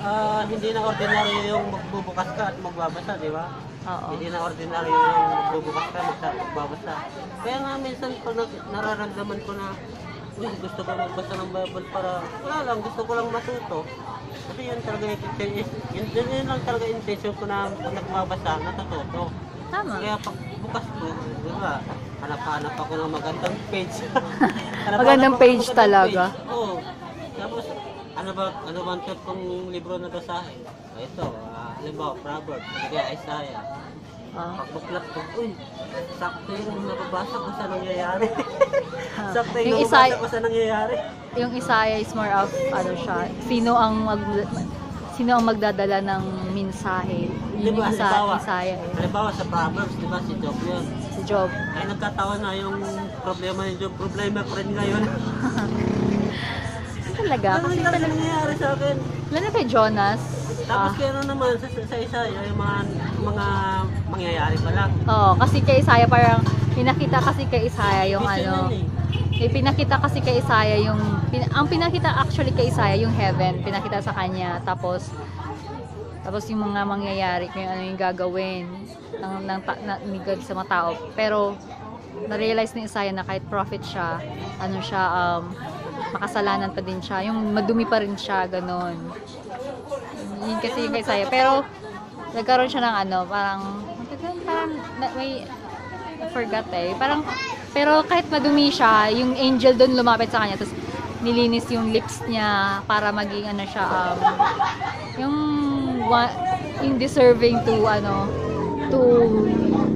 Ah, hindi na ordinaryo yung magbubukas ka at magbabasa, di ba? Oo. Hindi na ordinaryo yung magbubukas ka magsa- magbabasa. Kaya nga minsan pag nararamdaman ko na Uy, gusto ko magbasa ng Bible para wala lang, gusto ko lang matuto. Kasi yun talaga yung yun, yun, yun, yun lang talaga intention ko na pag nagbabasa, natututo. Tama. Kaya pag bukas ko, di ba, hanap-hanap ako ng magandang page. Magandang page magandang talaga. page. Oo. Ano ba, ano ba ang kong libro na basahin? Ah, Ito, ah, halimbawa, Proverbs, kaya Isaiah. Ah. Pagbuklat ko, uy, sakto yung nababasa ko sa nangyayari. sakto Yung yung nababasa ko sa nangyayari. Yung Isaiah is more of, ano siya, sino ang mag, sino ang magdadala ng mensahe. Yun Diba, yung isa, halimbawa, Isaiah eh. halimbawa sa Proverbs, di ba, si Job yun. Si Job. Ay nagkataon na yung problema ni Job, problema ko rin ngayon. Talaga, Ano kasi talaga, nangyayari sa akin? lalo kay Jonas, Tapos ah, kaya naman sa, sa isa, yung mga, mga mangyayari pa lang. Oo, kasi kay Isaiah parang pinakita kasi kay Isaiah yung Vision ano, yun eh. eh, pinakita kasi kay Isaiah yung pin, ang pinakita actually kay Isaiah yung heaven, pinakita sa kanya tapos tapos yung mga mangyayari kung ano yung gagawin ng, ng, na, ni God sa mga tao. Pero na-realize ni Isaiah na kahit prophet siya, ano siya, um, makasalanan pa din siya. Yung madumi pa rin siya, ganun. Yun kasi yung Isaiah. Pero nagkaroon siya ng ano, parang, parang may I forgot eh. Parang, pero kahit madumi siya, yung angel doon lumapit sa kanya, tapos nilinis yung lips niya para maging ano siya, um, yung, yung deserving to, ano, to,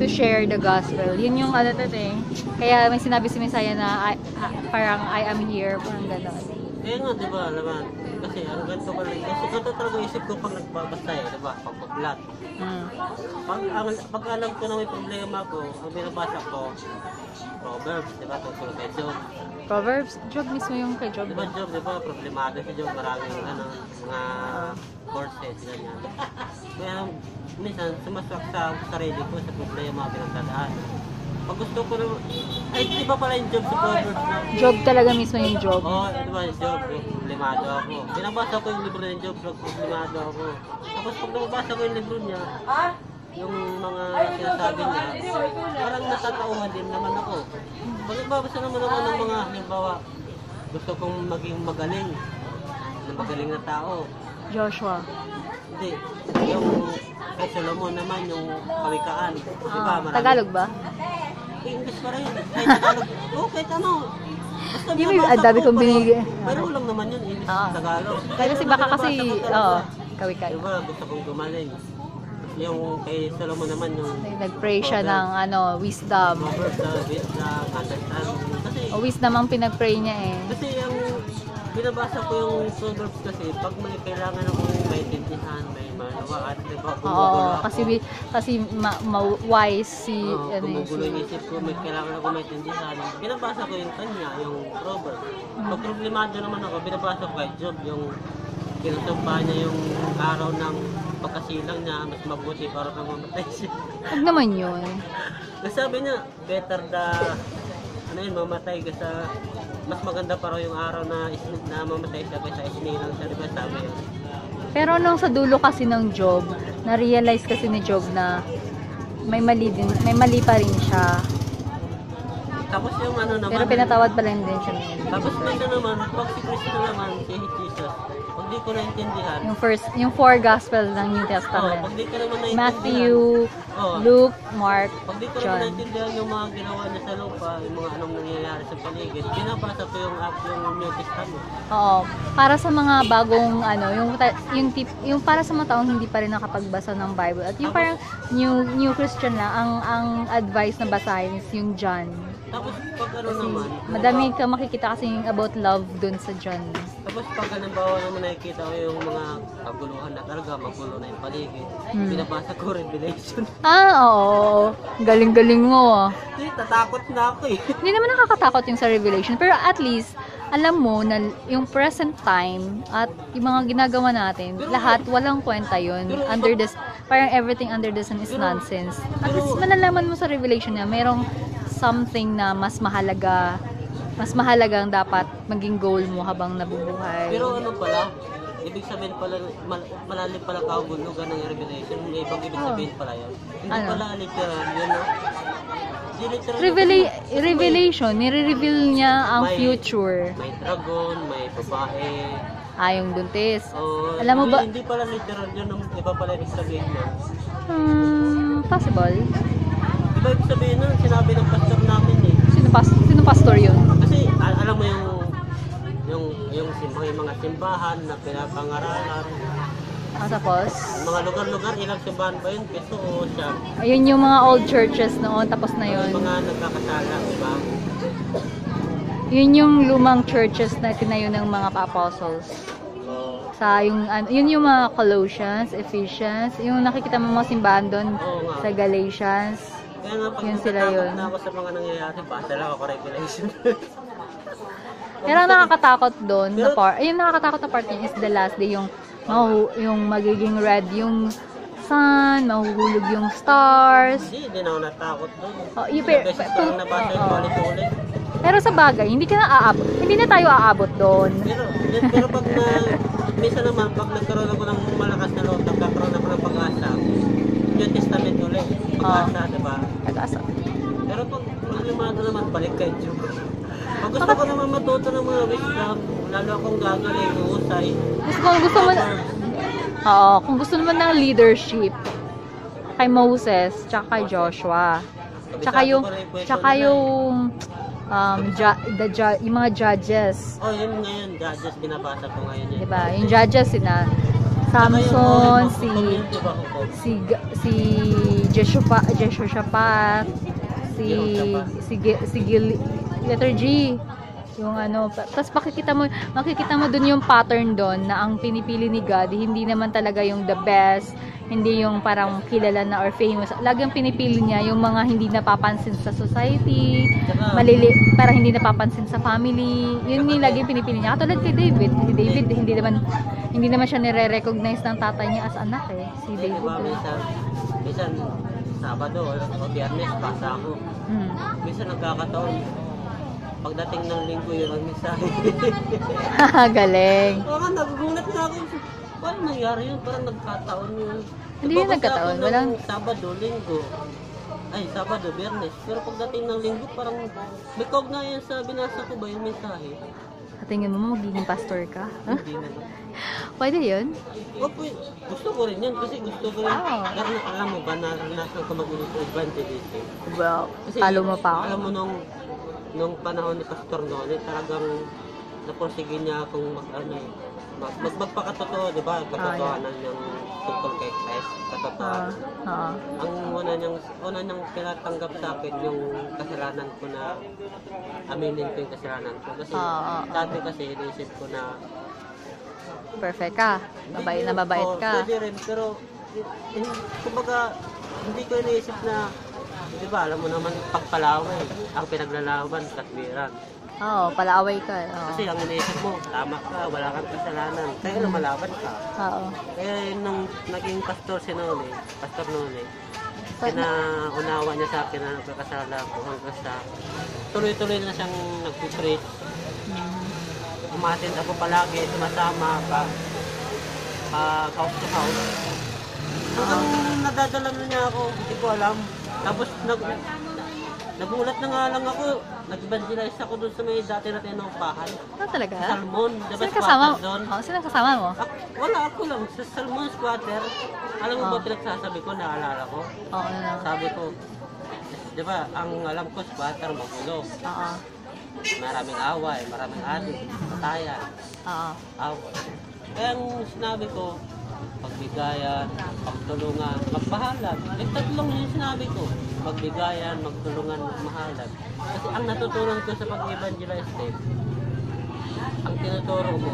to share the gospel. Yun yung ano to eh. Kaya may sinabi si Messiah na, I, I- parang, I am here, parang gano'n. Kaya nga, di ba, naman. Kasi ang ganito pa rin. Kasi ganito talaga isip ko pag nagbabasa eh, di ba? Pag pag Mm. Pag, ang, pag alam ko na may problema ko, ang binabasa ko, Proverbs, di ba? Tungkol kay Job. Proverbs, Job mismo yung kay Job. Di ba Job, di ba? Problemado si Job. Maraming ano, mga courses, ganyan. Kaya minsan, sumaswak sa sarili ko sa problema pinagdadaan. Pag gusto ko na, ay, di ba pala yung Job sa Proverbs na? Job talaga mismo yung Job. Oo, oh, di ba yung Job, problemado ako. Binabasa ko yung libro ng Job, problemado ako. Tapos pag nababasa ko yung libro niya, yung mga sinasabi niya, parang natatauhan din naman ako. Pag nagbabasa naman ako ng mga, halimbawa, gusto kong maging magaling, na magaling na tao. Joshua. Hindi, yung kay Solomon naman, yung kawikaan. Di ba, Ah, marami- Tagalog ba? English pa rin. Kahit Tagalog. Oo, kahit ano. Basta Yung may- ang dami kong binigay. Pero lang naman yun, English Ah. Tagalog. Kaya kasi baka kasi, oo, kawika. Diba, gusto kong gumaling. Yung kay Solomon naman, yung Nag-pray siya ng ano, wisdom. Uh, wisdom, understanding. Kasi, O wisdom ang pinag-pray niya eh. kasi yung binabasa ko yung Proverbs kasi, pag may kailangan akong maintindihan, may manawaan, di ba, Oo, ako. kasi wi- kasi ma, ma- wise si Oo, ano eh, gumugulo si yung isip ko, may kailangan ako maintindihan. Binabasa ko yung kanya, yung Proverbs. Pag problemado naman ako, binabasa ko kay Job, yung kinusumpa niya yung araw ng pagkasilang niya, mas mabuti para nang mamatay siya. Huwag naman yun. Kasi sabi niya, better the, ano yun, mamatay kasi mas maganda pa raw yung araw na, is- na mamatay siya kaysa isnilang siya, di ba sabi yun? Pero nung sa dulo kasi ng Job, na-realize kasi ni Job na may mali din, may mali pa rin siya. Tapos yung ano naman, Pero pinatawad pa rin din siya tapos nito naman, pag si Kristo naman, si Jesus, pag di ko naintindihan, Yung first, yung four gospel ng New oh, Testament. pag di ko naman naintindihan, Matthew, oh, Luke, Mark, Pag di ko John. naintindihan yung mga ginawa niya sa lupa, yung mga anong nangyayari sa paligid, binabasa ko yung app yung New Testament. Oo. Para sa mga bagong ano, yung yung tip, yung para sa mga taong hindi pa rin nakapagbasa ng Bible at yung parang new new Christian lang ang ang advice na basahin is yung John. Tapos pag ano Kasi naman, madami ka makikita kasi yung about love dun sa John. tapos pag halimbawa naman nakikita ko yung mga kaguluhan na talaga, magulo na yung paligid, Hmm. binabasa ko Revelation. Ah, oo. Galing-galing mo. ah. Hindi, tatakot na ako eh. Hindi naman nakakatakot yung sa Revelation, pero at least alam mo na yung present time at yung mga ginagawa natin, lahat walang kwenta yun. Under this, parang everything under the sun is nonsense. At least malalaman mo sa Revelation na merong something na mas mahalaga, mas mahalagang dapat maging goal mo habang nabubuhay. Pero ano pala, ibig sabihin pala, mal- malalim pala kahulugan ng revelation. May ibang ibig Oh. sabihin pala yun. Hindi Ano? pala literal yun, no? Revela- revelation, nire-reveal niya ang May- future. May dragon, may babae. Ah, yung buntis. Oh, Alam mo ba- Hindi pala literal yun. Iba pala ibig sabihin nun. Hmm, possible. Iba ibig sabihin nun, sinabi ng pastor namin eh. Sino, pas sino pastor yun? Kasi al- alam mo yung yung yung sim- mga, mga simbahan na pinapangaralan, Ah, tapos, mga lugar-lugar, ilang simbahan ba yun? Pito o siyam? ayun yung mga old churches noon, tapos na Yung yun. mga nagkakasala, di ba? Yun yung lumang churches na tinayo ng mga apostles. Oo. Sa yung, ano, yun yung mga Colossians, Ephesians, yung nakikita mo mga simbahan doon Oo nga. sa Galatians. Kaya nga pag Yun sila yun. na ako sa mga nangyayari, basta lang ako regulation. Pero ang nakakatakot doon na Pero- part, ayun nakakatakot na part yun is the last day yung mahu, yung magiging red yung sun, mahuhulog yung stars. Hindi, hindi na ako natakot doon. Oh, yung Ilang per- beses ko lang nabasa yung oo. ulit-ulit. Pero sa bagay, hindi ka na aabot. Hindi na tayo aabot doon. Pero, pero pag na, minsan naman, pag nagkaroon ako ng malakas na loob, nagkakaroon ako ng pag-asa, New Testament ulit, pag-asa, di ba? Pag malimado naman, balik kay Diyo. Pag gusto ko naman matuto ng mga wisdom, lalo akong gagaling, uusay. Gusto ko, gusto mo na, oo, kung gusto naman ng leadership, kay Moses, tsaka kay Joshua. Tsaka yung, tsaka yung, um, ju- the, ju- yung mga judges. Oh, yun ngayon, judges, binabasa ko ngayon yun. Diba? Yung judges, sina Samson, si, si, si Jeshua, Jehoshaphat, si, si, si Gil, letter G. Yung ano, tapos makikita mo, makikita mo dun yung pattern doon na ang pinipili ni God, hindi naman talaga yung the best, hindi yung parang kilala na or famous. Lagi ang pinipili niya yung mga hindi napapansin sa society, malili para hindi napapansin sa family. Yun yung lagi pinipili niya. Katulad kay David. Si David, hindi naman hindi naman siya nire-recognize ng tatay niya as anak eh. Si David. ba, Eh. Sabado o Biyernes, pasa ako. Hmm. Minsan nagkakataon, pagdating ng linggo yun ang mensahe. Galing. Parang nagugulat na ako. Paano nangyari yun? Parang nagkataon yun. Hindi yun nagkataon, walang- Sabado, linggo. Ay, Sabado, Biyernes. Pero pagdating ng linggo, parang may kaugnayan sa binasa ko ba yung mensahe? Sa tingin mo magiging pastor ka? Huh? Hindi na. Pwede yun? O, pwede. gusto ko rin yan kasi gusto ko rin. Ah. Alam, alam mo ba, naranasan ko mag-ulit evangelism. Well, Kasi, follow mo pa Alam ako. mo nung, nung panahon ni Pastor Noli, talagang naporsige niya akong mag, ano eh, mag, mag, magpakatotoo, di ba? Katotohanan yung tungkol kay Christ, Ah, katotohanan. oo. Ang una niyang, una niyang tinatanggap sa akin yung kasalanan ko na aminin ko yung kasalanan ko. Kasi Ah, ah, ah. dati kasi iniisip ko na perfect ka. Mabait na mabait ka. Pwede rin, pero in, kumbaga, hindi ko iniisip na, di ba, alam mo naman, pagpalaway, ang pinaglalaban, katwiran. Oo, palaaway ka. Oo. Kasi ang iniisip mo, tama ka, wala kang kasalanan, kaya lumalaban ka. Oo. Kaya nung naging pastor si Noli, pastor Noli, pinaunawa niya sa akin na nagkakasala ako hanggang sa tuloy-tuloy na siyang nagpipreach. Umatin ako palagi, sumasama pa, pa house to house. Hanggang nadadala na niya ako, hindi ko alam. Tapos nag, nagulat na nga lang ako, nag-evangelize ako doon sa may dati na tinupahan. ano talaga? Salmon, di ba Sino kasama? doon? Oh, sino kasama mo? Ak- wala ako lang, sa Salmon Squatter. Alam mo ba Oh. pinagsasabi ko, naalala ko? Oo, ano na. Sabi ko, di ba, ang alam ko, squatter, magulo. Oo. Maraming away, maraming adik, patayan, Oo. away. Kaya ang sinabi ko, pagbigayan, pagtulungan, magmahalan. Yung tatlong yung sinabi ko, magbigayan, magtulungan, magmahalan. Kasi ang natutunan ko sa pag-evangelize ang tinuturo mo,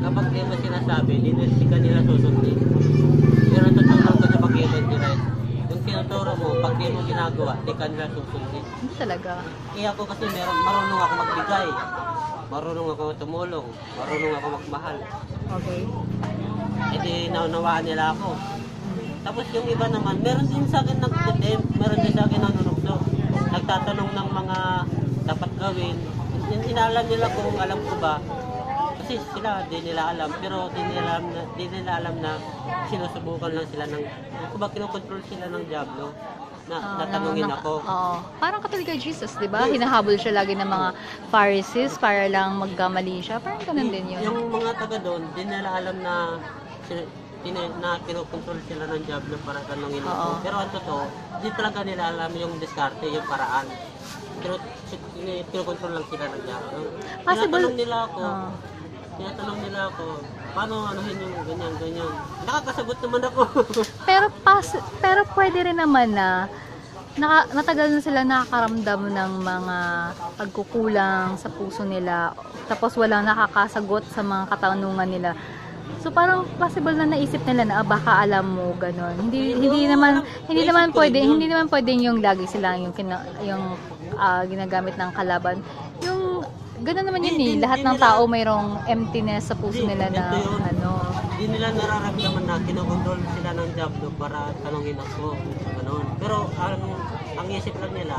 kapag di mo sinasabi, di, di ka nila susundin. Yung natutunan ko sa pag-evangelize, tinuturo mo, pag di mo ginagawa, di ka nila susundin. Hindi talaga. Kaya ako kasi meron, marunong ako magbigay. Marunong ako tumulong. Marunong ako magmahal. Okay. E di naunawaan nila ako. Tapos yung iba naman, meron din sa akin nagtitim, meron din sa akin nanunukso. Nagtatanong ng mga dapat gawin. In- Inalam nila kung alam ko ba. Kasi sila, di nila alam, pero di nila alam na, di nila alam na sinusubukan lang sila ng, kung ba kinokontrol sila ng Diablo, na Oo, natanungin na- ako. Oo. Parang katulad kay Jesus, di ba? Hinahabol siya lagi ng mga Pharisees para lang magkamali siya. Parang ganun din yun. Yung mga taga doon, di nila alam na na kinokontrol sila ng Diablo para tanungin ako. Pero ang totoo, di talaga nila alam yung diskarte, yung paraan. Pero kinokontrol lang sila ng Diablo. Possible- Tinatanong nila ako, Oo. Tinatanong nila ako, paano anuhin yung ganyan, ganyan. Nakakasagot naman ako. Pero pas pero pwede rin naman na naka, natagal na sila nakakaramdam ng mga pagkukulang sa puso nila tapos walang nakakasagot sa mga katanungan nila. So parang possible na naisip nila na ah, baka alam mo ganon. Hindi hindi naman hindi naman pwede hindi naman pwedeng yung lagi sila yung kina, yung ah, ginagamit ng kalaban. Ganun naman yun eh. Lahat ng tao mayroong emptiness sa puso nila na ano. Hindi nila nararamdaman na kinokontrol sila ng Diablo para tanungin ako. Ganon. Pero ang, ang isip lang nila,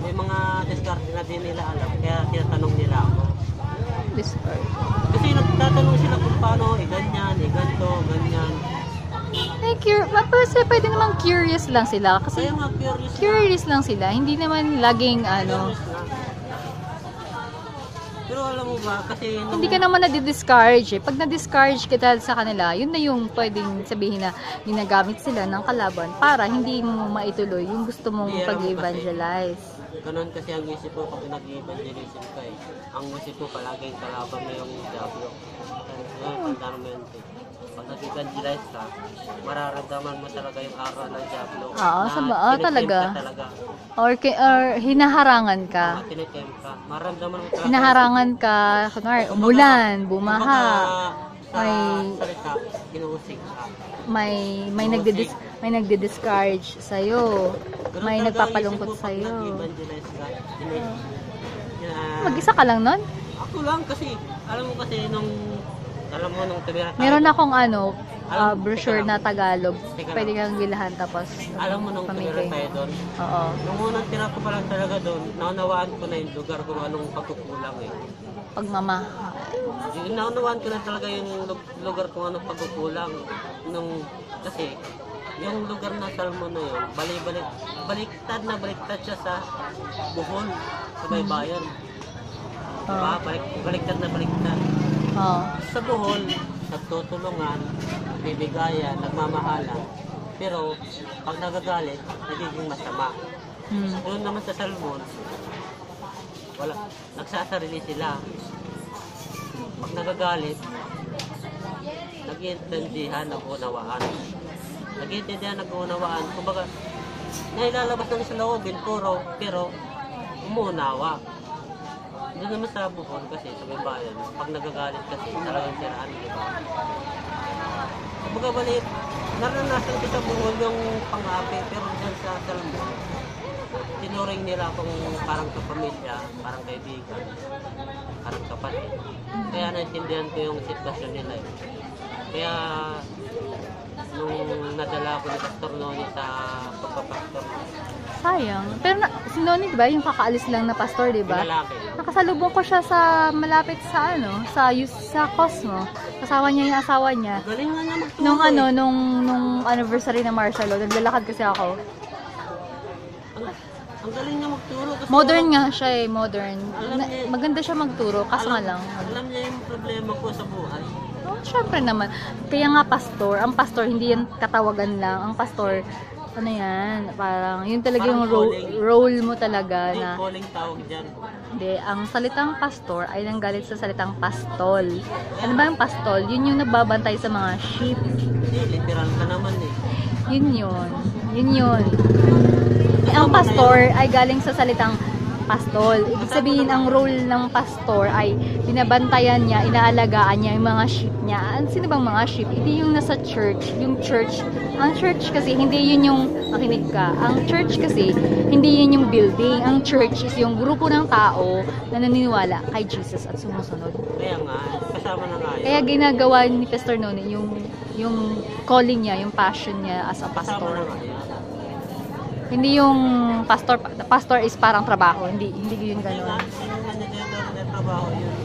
may mga diskarte na din nila alam, kaya tinatanong nila ako. Discord. Kasi nagtatanong sila kung paano, eh ganyan, eh ganito, ganyan. Eh, cur- kasi pwede naman curious lang sila. Kasi Kaya nga curious curious lang sila. Hindi naman laging ano. Curious. Pero alam mo ba, kasi nung, Hindi ka naman na-discourage eh. Pag na-discourage ka dahil sa kanila, yun na yung pwedeng sabihin na ginagamit sila ng kalaban para hindi mo maituloy yung gusto mong mo pag-evangelize. Ganon kasi ang isip ko pag nag-evangelism ka eh. Ang isip ko palaging kalaban mo yung Diablo. Tandaan mo yun. eh. Pag nag-evangelize ka, mararamdaman mo talaga yung aura ng Diablo. Oo, sa ba- ah, tinitempt talaga? ka talaga. Or, ki- or hinaharangan ka. Mga tinitempt ka. Mararamdaman mo talaga. Hinaharangan ka. Kunwari, umulan, bumaha. Kumbaga, sa May- salita, ginuusig ka. May may nagdidis may nagdi-discourage sa iyo. May nagpapalungkot sa iyo. Mag-isa ka lang nun? Ako lang kasi, alam mo kasi nung, alam mo nung tumira tayo. Meron akong ano, Alam- brochure na. Tagalog. Pwede kang bilhan tapos Alam mo nung tumira tayo doon. Oo. Nung unang tira ko pa lang talaga doon, naunawaan ko na yung lugar kung anong pagkukulang eh. Pagmama. Yung naunawaan ko na talaga yung lu- lugar kung anong pagkukulang. Nung, kasi, yung lugar na Salmon na yun, balik-balik, baliktad na baliktad siya sa Bohol, sa Baybayan. Diba? Balik, baliktad na baliktad. Oo. Sa Bohol, nagtutulungan, bibigayan, nagmamahalan. Pero, pag nagagalit, nagiging masama. Hmm. Doon naman sa Salmon, wala, nagsasarili sila. Pag nagagalit, nag-iintindihan, nag-unawaan. Nag-iintindihan, nag-unawaan. Kumbaga, nailalabas lang sa loobin, puro, pero umuunawa. Doon naman sa bukon kasi, sa bayan, pag nagagalit kasi, talagang siraan, di ba? Kumbaga, balik, naranasan ko sa buhol yung pang-api, pero dyan sa Salmon, tinuring nila akong parang kapamilya, parang kaibigan, parang kapatid. Kaya naintindihan ko yung sitwasyon nila eh. Kaya nung nadala ako ni Pastor Noni sa pagpapastor, Sayang. Pero na, si Noni, di ba, yung kakaalis lang na pastor, di ba? Nakasalubong ko siya sa malapit sa ano, sa sa Cosmo. Kasama niya yung asawa niya. Galing nga magturo Nung eh. ano, nung nung anniversary ng martial law, naglalakad kasi ako. Ang, ang galing niya magturo. Kasi Modern nga siya eh, modern. Alam Na- niya- maganda siya magturo, kaso nga lang. Alam niya yung problema ko sa buhay. Oh, syempre naman. Kaya nga pastor, ang pastor hindi yan katawagan lang. Ang pastor, ano yan, parang yun talaga yung Parang ro- calling. role mo talaga na calling tawag dyan. Hindi, ang salitang pastor ay nanggalit sa salitang pastol. Ano ba yung pastol? Yun yung nagbabantay sa mga sheep. Hindi, literal ka naman eh. Yun yun. Yun yun. Ang pastor ay galing sa salitang pastol. Ibig sabihin, ang role ng pastor ay binabantayan niya, inaalagaan niya yung mga sheep niya. Sino bang mga sheep? Hindi yung nasa church. Yung church, ang church kasi, hindi yun yung, makinig ka, ang church kasi, hindi yun yung building. Ang church is yung grupo ng tao na naniniwala kay Jesus at sumusunod. Kaya nga, kasama na nga yun. Kaya ginagawa ni Pastor Noni yung yung calling niya, yung passion niya as a Kasama na pastor. nga yun. Hindi yung pastor pastor is parang trabaho, hindi hindi yun ganoon. Ano yun trabaho yun?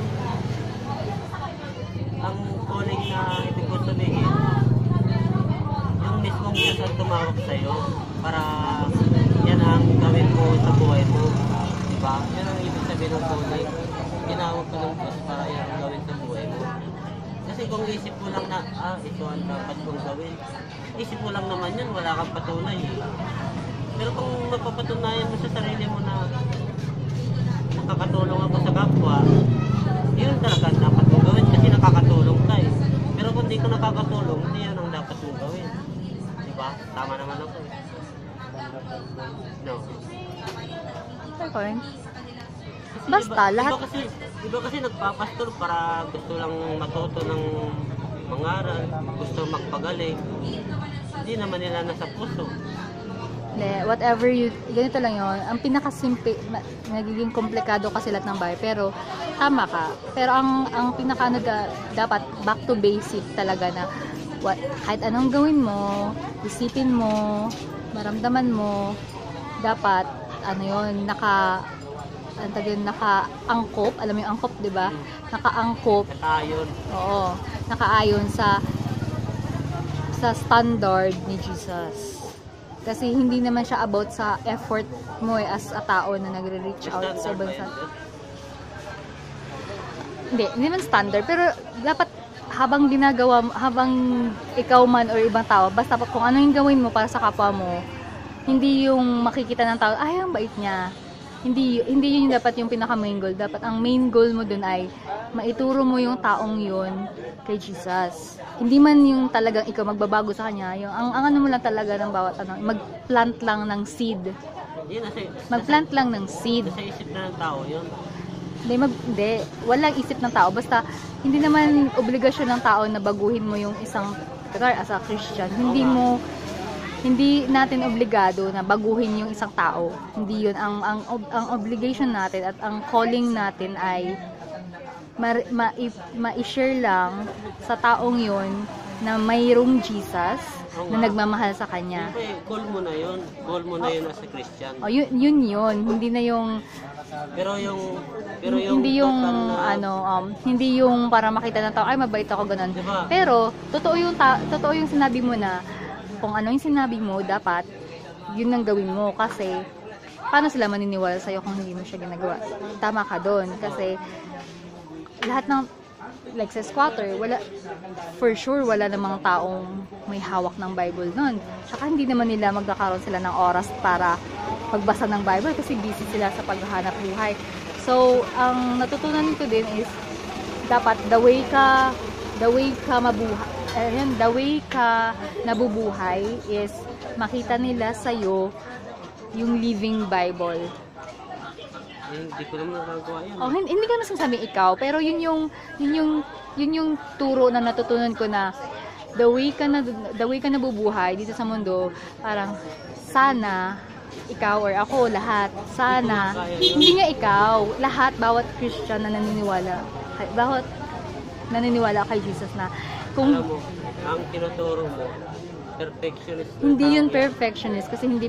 Ang calling na ibig ko sabihin, yung mismong Diyos ang tumawag sa'yo para yan ang gawin mo sa buhay mo. Diba? Yan ang ibig sabihin ng calling. Tinawag ka ng Diyos para yan ang gawin sa buhay mo. Kasi kung isip mo lang na, ah, ito ang dapat kong gawin, isip mo lang naman yan, wala kang patunay. Eh. Pero kung mapapatunayan mo sa sarili mo na nakakatulong ako sa kapwa, yun talaga dapat mong gawin kasi nakakatulong ka eh. Pero kung di ka nakakatulong, hindi yan ang dapat mong gawin. Di ba? Tama naman ako eh. No. Okay. Kasi Basta, iba, lahat- Iba kasi, iba kasi nagpapastor para gusto lang matuto ng mangaral, gusto magpagaling. Hindi naman nila nasa puso. Hindi, whatever you, ganito lang yon ang pinakasimple, nagiging komplikado kasi lahat ng bahay, pero tama ka. Pero ang, ang pinaka ano da, dapat, back to basic talaga na, what, kahit anong gawin mo, isipin mo, maramdaman mo, dapat, ano yon naka, ano tawag yun, naka-angkop, alam mo yung angkop, di ba? Naka-angkop Katayon. Oo, nakaayon sa sa standard ni Jesus. Kasi hindi naman siya about sa effort mo eh, as a tao na nagre-reach out sa ibang sa... Hindi, hindi naman standard. Pero dapat habang ginagawa, habang ikaw man or ibang tao, basta kung ano yung gawin mo para sa kapwa mo, hindi yung makikita ng tao, ay, ang bait niya. Hindi, hindi yun yung dapat yung pinaka main goal. Dapat ang main goal mo dun ay maituro mo yung taong yun kay Jesus. Hindi man yung talagang ikaw magbabago sa kanya. Yung, ang, ang ano mo lang talaga ng bawat ano, mag-plant lang ng seed. Hindi, nasa, Mag-plant lang ng seed. nasa isip na ng tao yun. Hindi, mag, hindi. Walang isip ng tao. Basta, hindi naman obligasyon ng tao na baguhin mo yung isang, as a Christian. Hindi mo, hindi natin obligado na baguhin yung isang tao. Hindi yun. Ang, ang, ang obligation natin at ang calling natin ay ma- ma- ma-share lang sa taong yun na mayroong Jesus na nagmamahal sa kanya. Siyempre, goal mo na yun. Goal mo na yun as a Christian. O, yun, yun yun. Hindi na yung Pero yung, pero yung, hindi yung na- ano um hindi yung para makita ng tao ay mabait ako ganun. Diba? Pero totoo yung ta- totoo yung sinabi mo na kung ano yung sinabi mo dapat yun ang gawin mo kasi paano sila maniniwala sa'yo kung hindi mo siya ginagawa? Tama ka doon kasi lahat ng like sa squatter, wala, for sure, wala namang taong may hawak ng Bible nun. Tsaka hindi naman nila magkakaroon sila ng oras para pagbasa ng Bible kasi busy sila sa paghahanap buhay. So, ang natutunan ko din is, dapat the way ka, the way ka mabuhay, ayun, the way ka nabubuhay is makita nila sa'yo yung living Bible. Hindi ko naman nagagawa yun. Oh, hindi, hindi ko nasasabing ikaw, pero yun yung yun yung yun yung turo na natutunan ko na the way ka na the way ka nabubuhay dito sa mundo, parang sana ikaw or ako lahat sana hindi nga ikaw lahat bawat Christian na naniniwala bawat naniniwala kay Jesus na kung Alam mo, ang tinuturo mo, perfectionist. hindi yun perfectionist kasi hindi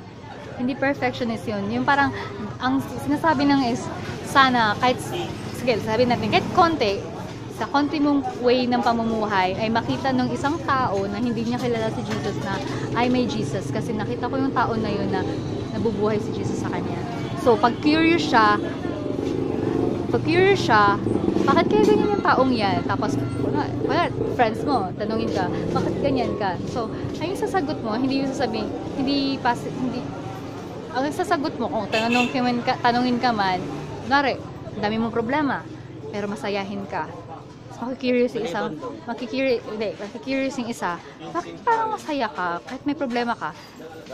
hindi perfectionist yun. Yung parang ang sinasabi ng is sana kahit sige, sabi natin kahit konti sa konti mong way ng pamumuhay ay makita ng isang tao na hindi niya kilala si Jesus na ay may Jesus kasi nakita ko yung tao na yun na nabubuhay si Jesus sa kanya. So pag curious siya, pag curious siya, bakit kaya ganyan yung taong yan? Tapos, wala, wala, friends mo, tanungin ka, bakit ganyan ka? So, ay yung sasagot mo, hindi yung sasabihin, hindi, pas, hindi, ang sasagot mo, kung tanong ka tanungin ka man, ang dami mong problema, pero masayahin ka. Makikurious yung isang, makikurious, hindi, makikurious yung isa, bakit parang masaya ka, kahit may problema ka,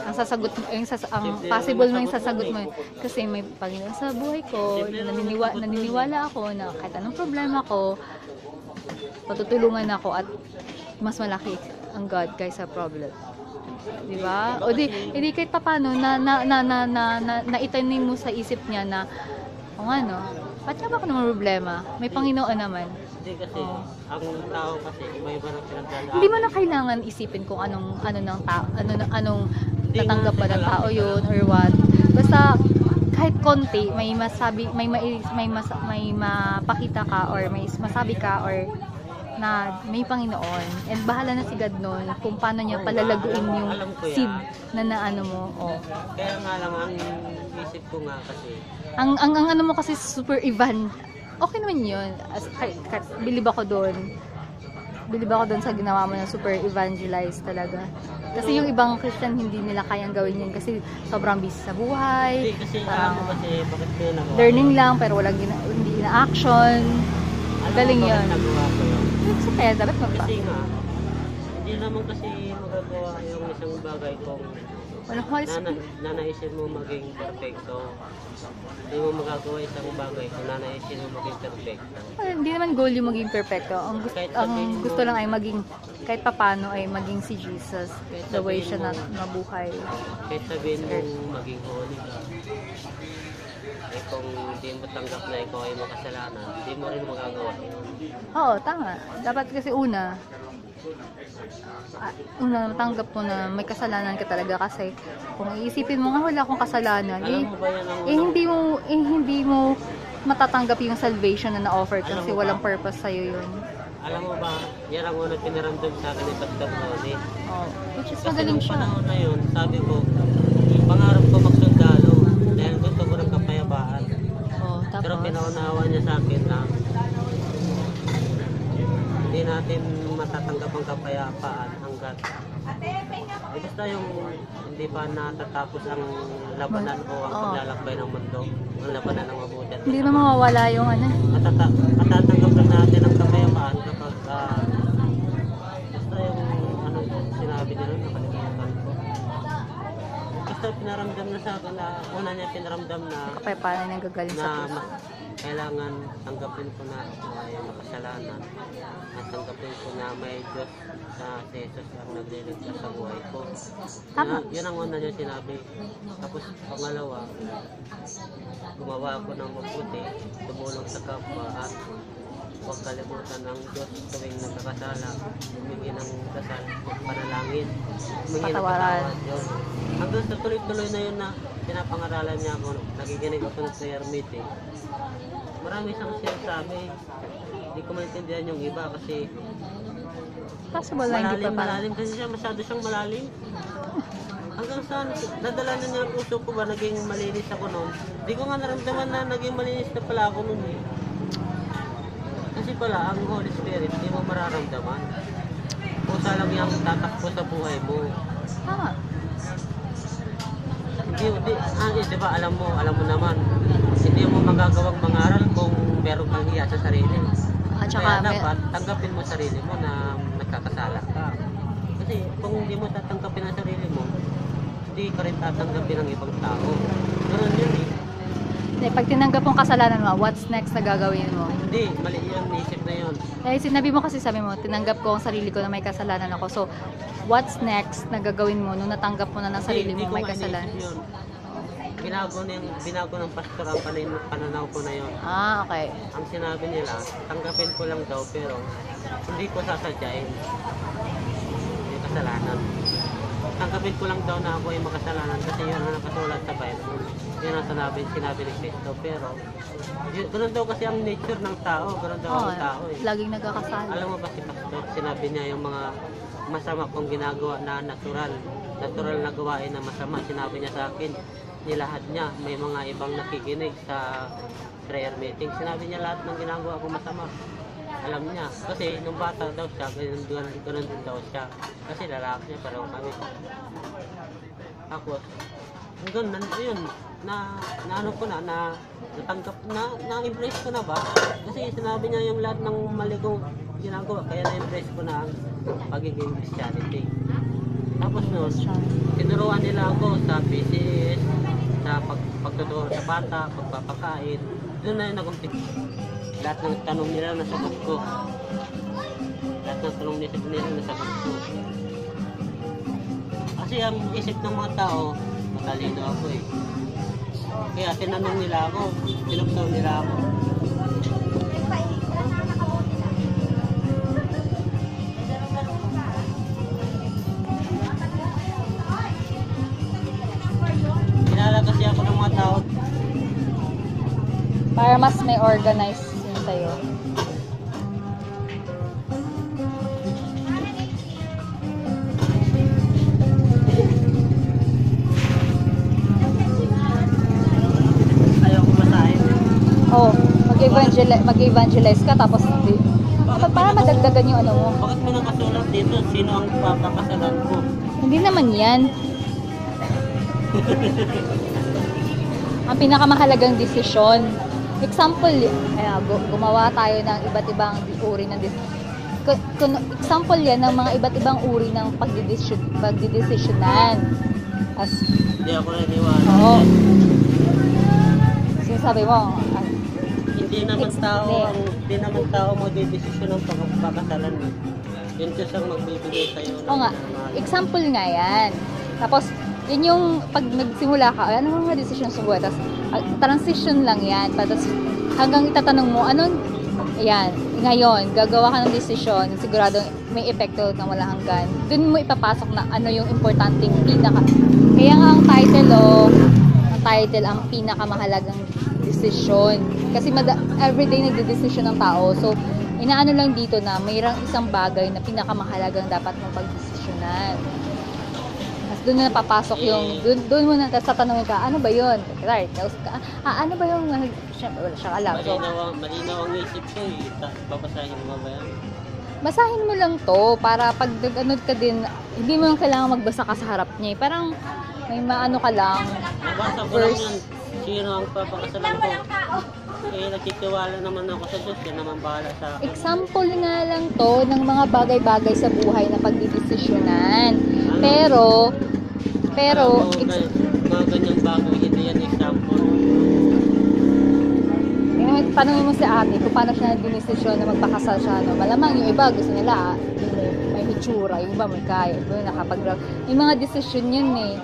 ang sasagot mo, yung sas, ang possible mo yung sasagot mo mo, kasi may Panginoon sa buhay ko, naniniwa, naniniwala ako na kahit anong problema ko, patutulungan ako at mas malaki ang God kaysa problem. Di ba? O di, edi kahit papano na na na na na, na, naitanim mo sa isip niya na o nga no, ba't nga ba ako naman problema? May Panginoon naman. Hindi kasi, ang tao kasi, iba-iba na pinagdadaan. Hindi mo na kailangan isipin kung anong ano ng tao, ano anong tatanggap ba ng tao yun or what. Basta kahit konti may masabi may may, may, mas, may mapakita ka or may masabi ka or na may Panginoon and bahala na si God nun kung paano niya palalaguin yung seed na naano mo. Oh. Kaya nga lang, ang isip ko nga kasi, Ang, ang, ang ano mo kasi super Ivan, okay naman yun. As, bilib ako doon. Bilib ako doon sa ginawa mo na super evangelize talaga. Kasi yung ibang Christian hindi nila kayang gawin yun kasi sobrang busy sa hindi buhay. kasi Parang mo kasi bakit ko yun nagawa. learning lang pero walang gina, hindi na-action. Alam mo galing bakit yun. nagawa ko yun? So kaya dapat magpa. Kasi nga, hindi naman kasi magagawa yung isang bagay kung Walang Holy nana, nanaisin mo maging perfecto. Hindi mo magagawa isang bagay kung nanaisin mo maging perfecto. Well, hindi naman goal yung maging perfecto. Ang gusto, Kahit ang sabihin mo- gusto lang ay maging kahit papano ay maging si Jesus. Kahit The way sabihin siya na mo- nabuhay. Kahit sabihin mong maging holy ka, eh kung hindi mo tanggap na ikaw ay makasalanan, hindi mo rin magagawa yun. Oo, tama. Dapat kasi una, ah, una tanggap mo na may kasalanan ka talaga kasi kung iisipin mo nga wala akong kasalanan, eh, eh hindi mo eh hindi mo matatanggap yung salvation na na-offer kasi ba? walang purpose sa'yo yun. Alam mo ba, yan ang unang pinaramdam sa akin ni Pastor Noni. Oh, which is Kasi magaling nung siya. panahon na yun, sabi ko, pangarap ko magsundalo dahil gusto ko ng kapayapaan. Oh, Pero tapos, pinaunawa niya sa akin na hindi natin matatanggap ang kapayapaan hanggat basta yung hindi pa natatapos ang labanan o ang Oo. paglalakbay ng mundo, ang labanan ng mabuti. hindi na mawawala yung ano. Matata matatanggap lang natin ang kapayapaan kapag ah, basta yung ano sinabi nila nakalimutan ko. Basta pinaramdam na sa akin na una niya pinaramdam na Kapay paano nang gagaling sa na puso. ma- kailangan tanggapin ko na ako ay makasalanan at tanggapin ko na may Diyos sa si Jesus ang nagliligtas sa buhay ko. Tama. Yun, yun ang una niya sinabi. Tapos pangalawa, gumawa ako ng mabuti, tumulong sa kapwa at huwag kalimutan ng Diyos tuwing nagkakasala, humingi ng dasal, magpanalangin, humingi ng patawad yun. Hanggang sa tuloy-tuloy na yun na pinapangaralan niya ako, nagiginig ako ng prayer meeting. Marami siyang sinasabi. Hindi ko maintindihan yung iba kasi Possible na hindi malalim, pa malalim kasi siya, masyado siyang malalim. Hanggang sa nadala na niya ang puso ko ba, naging malinis ako noon. Hindi ko nga naramdaman na naging malinis na pala ako noon eh. Kasi pala, ang Holy Spirit, hindi mo mararamdaman. Pusa lang yung tatakbo sa buhay mo. Tama. Hindi, hindi, ah, eh, di ba, alam mo, alam mo naman, hindi mo magagawang mangaral kung meron kang hiya sa sarili. At Kaya saka, may, dapat, tanggapin mo sarili mo na nagkakasala ka. Kasi kung hindi mo tatanggapin ang sarili mo, hindi ka rin tatanggapin ng ibang tao. Ganun yun eh. Eh, pag tinanggap mong kasalanan mo, what's next na gagawin mo? Hindi, mali yun, isip na yun. Eh, sinabi mo kasi sabi mo, tinanggap ko ang sarili ko na may kasalanan ako. So, what's next na gagawin mo nung natanggap mo na ng sarili Hindi- mo may kasalanan? yun. Binago, na yung, binago ng pastor ang panin- pananaw ko na yun. Ah, okay. Ang sinabi nila, tanggapin ko lang daw pero hindi ko sasadyain. Yung kasalanan. Tanggapin ko lang daw na ako ay makasalanan kasi yun ang nakasulat sa Bible. Yun ang sinabi, sinabi ni Cristo. Pero, yun, ganun daw kasi ang nature ng tao. Ganun daw Oo, ang tao eh. laging nagkakasala. Alam mo ba si Pastor, sinabi niya yung mga masama kong ginagawa na natural. Natural na gawain na masama. Sinabi niya sa akin, nilahad niya. May mga ibang nakikinig sa prayer meeting. Sinabi niya lahat ng ginagawa ko masama. Alam niya. Kasi nung bata daw siya, ganun, ganun, ganun din daw siya. Kasi lalaki niya, pareho kami. Tapos, hanggang nan, yun, na, na ano ko na, na natanggap, na, na-impress ko na ba? Kasi sinabi niya yung lahat ng mali kong ginagawa, kaya na-impress ko na ang pagiging Christianity. Tapos noon, tinuruan nila ako sa PCS, sa pag, pagtuturo sa bata, pagpapakain. Doon na yung nag-umpit. Lahat ng tanong nila nasagot ko. Lahat ng tanong nila nasagot ko. Kasi ang isip ng mga tao, matalino ako eh. Kaya tinanong nila ako, tinugtong nila ako. Kilala kasi ako ng mga tao. Para mas may organize mag-evangelize, ka tapos hindi. Bakit Para madagdagan yung ano mo. Bakit may nakasulat dito? Sino ang papakasalan ko? Hindi naman yan. ang pinakamahalagang desisyon. Example, gu- gumawa tayo ng iba't ibang uri ng des- Ku- kun- example yan ng mga iba't ibang uri ng pagdidesisyon, pagdidesisyonan. As, Hindi ako naniniwala. Oo. sinasabi mo, Hindi naman tao ang hindi naman tao magdedesisyon ng pagkakasalan. eh. Yun Diyos ang magbibigay sa'yo. ng Oo nga, example nga yan. Tapos, yun yung pag nagsimula ka, ano mga decision sa buhay? Tapos, ah, transition lang yan. Tapos, hanggang itatanong mo, anong, ayan, ngayon, gagawa ka ng desisyon, sigurado may epekto na wala hanggan. Doon mo ipapasok na ano yung importanteng pinaka. Kaya nga ang title, oh, ang title, ang pinakamahalagang desisyon. Kasi mada, everyday nagde-decision ng tao. So, inaano lang dito na mayroong isang bagay na pinakamahalagang dapat mong pagdesisyonan. Tapos doon na napapasok yung, doon, doon mo na tatanungin ka, ano ba yun? Right, tapos ka, ah, ano ba yung, syempre wala siyang alam. So, Malinaw, ang- malinaw ang isip ko eh. Ta- Babasahin mo ba yan? basahin mo lang to para pag nag-ano ka din, hindi mo lang kailangan magbasa ka sa harap niya. eh. Parang may maano ka lang. Nabasa ko lang Verse. yan. Sino ang papakasalan ko? Eh, nagtitiwala naman ako sa Diyos. Yan naman bahala sa akin. Example nga lang to ng mga bagay-bagay sa buhay na pagdidesisyonan. Pero, pero, ex- gan- mga ganyang bagay, hindi yan example. Mo, tanongin mo si ate kung paano siya nagdesisyon na magpakasal siya. No? Malamang yung iba gusto nila ah, may, hitsura, yung iba may kaya, yung nakapag Yung mga desisyon yun eh.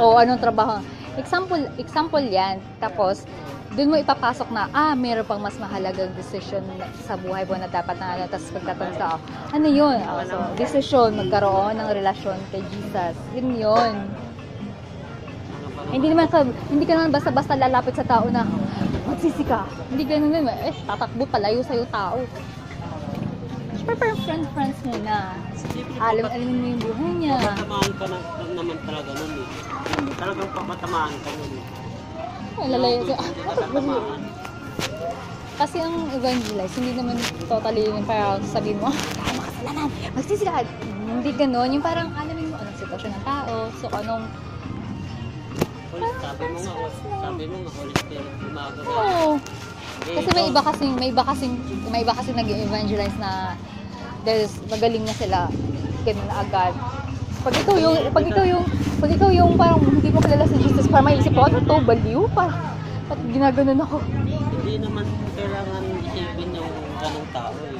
O anong trabaho. Example, example yan. Tapos, doon mo ipapasok na, ah, meron pang mas mahalagang desisyon na- sa buhay mo na dapat na. Tapos pagkatanong sa, oh, ano yun? Oh, so, desisyon, magkaroon ng relasyon kay Jesus. Yun yun. Hindi naman ka, hindi ka naman basta-basta lalapit sa tao na magsisi ka. Hindi ganun naman. Eh, tatakbo palayo sa'yo tao. Siyempre, parang friend-friends muna. Alam, alamin mo yung buhay niya. Papatamaan ka na, naman talaga nun eh. Talagang papatamaan ka nun eh. Ay, lalayo ka. Kasi ang evangelize, hindi naman totally yung parang sabihin mo, tayo makasalanan, magsisi ka. Hindi ganun. Yung parang alamin mo anong sitwasyon ng tao. So, anong, Holy, sabi mo nga, sabi mo nga, Holy Spirit, Eh, Kasi may iba kasing may iba kasing may iba kasing nag-evangelize na there's magaling na sila ganun na agad. Pag ikaw yung pag ikaw yung pag ikaw yung parang hindi mo kilala si Jesus para maisip ko ano to baliw pa. Ba't ginaganon ako? Hindi naman kailangan isipin yung ganong tao eh.